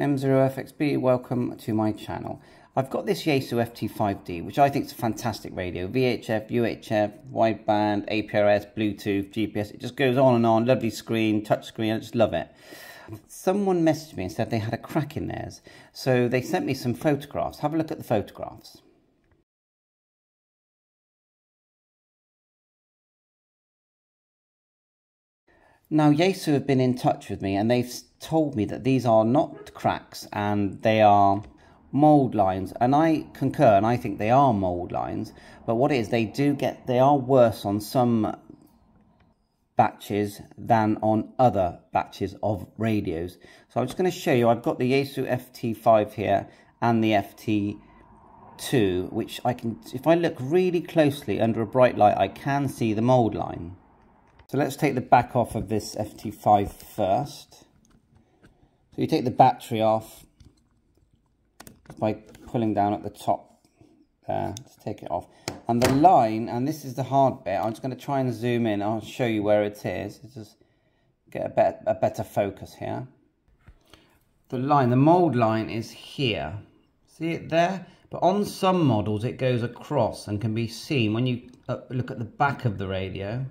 M0FXB, welcome to my channel. I've got this Yaesu FT5D, which I think is a fantastic radio. VHF, UHF, wideband, APRS, Bluetooth, GPS. It just goes on and on. Lovely screen, touch screen. I just love it. Someone messaged me and said they had a crack in theirs. So they sent me some photographs. Have a look at the photographs. Now, Yaesu have been in touch with me and they've told me that these are not cracks and they are mold lines. And I concur and I think they are mold lines. But what it is, they do get, they are worse on some batches than on other batches of radios. So I'm just going to show you, I've got the Yaesu FT5 here and the FT2, which I can, if I look really closely under a bright light, I can see the mold line. So let's take the back off of this FT5 first. So you take the battery off by pulling down at the top there. Let's take it off. And the line, and this is the hard bit, I'm just going to try and zoom in. I'll show you where it is. Just get a, better, a better focus here. The line, the mold line is here. See it there? But on some models it goes across and can be seen when you uh, look at the back of the radio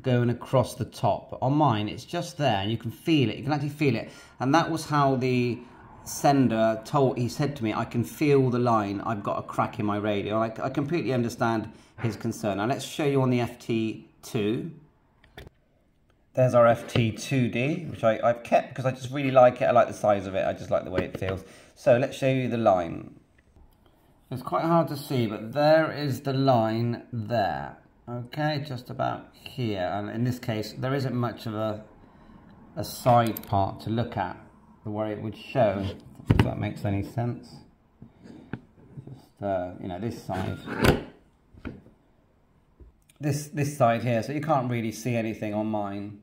going across the top. On mine, it's just there, and you can feel it. You can actually feel it. And that was how the sender told, he said to me, I can feel the line. I've got a crack in my radio. I, I completely understand his concern. Now let's show you on the FT2. There's our FT2D, which I, I've kept because I just really like it. I like the size of it. I just like the way it feels. So let's show you the line. It's quite hard to see, but there is the line there. Okay, just about here. And in this case, there isn't much of a, a side part to look at, the way it would show, if that makes any sense. Just, uh, you know, this side. This, this side here, so you can't really see anything on mine.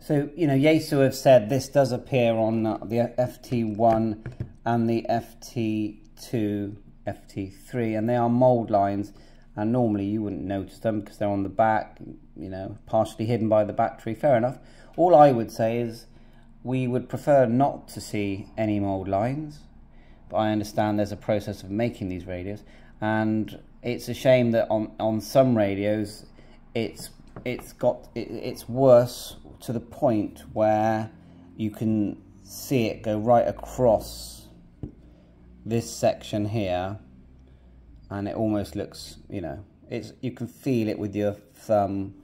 So, you know, Yaesu have said this does appear on uh, the FT1 and the FT2, FT3, and they are mold lines and normally you wouldn't notice them because they're on the back, you know, partially hidden by the battery. Fair enough. All I would say is we would prefer not to see any mold lines, but I understand there's a process of making these radios, and it's a shame that on on some radios, it's it's got it, it's worse to the point where you can see it go right across this section here and it almost looks, you know, it's you can feel it with your thumb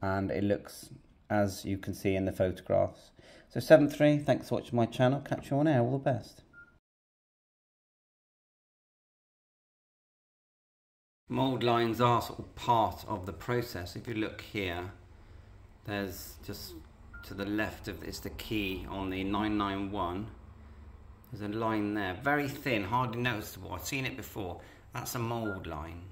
and it looks as you can see in the photographs. So 7.3, thanks for watching my channel. Catch you on air. All the best. Mould lines are sort of part of the process. If you look here, there's just to the left of it's the key on the 991. There's a line there, very thin, hardly noticeable. I've seen it before. That's a mould line.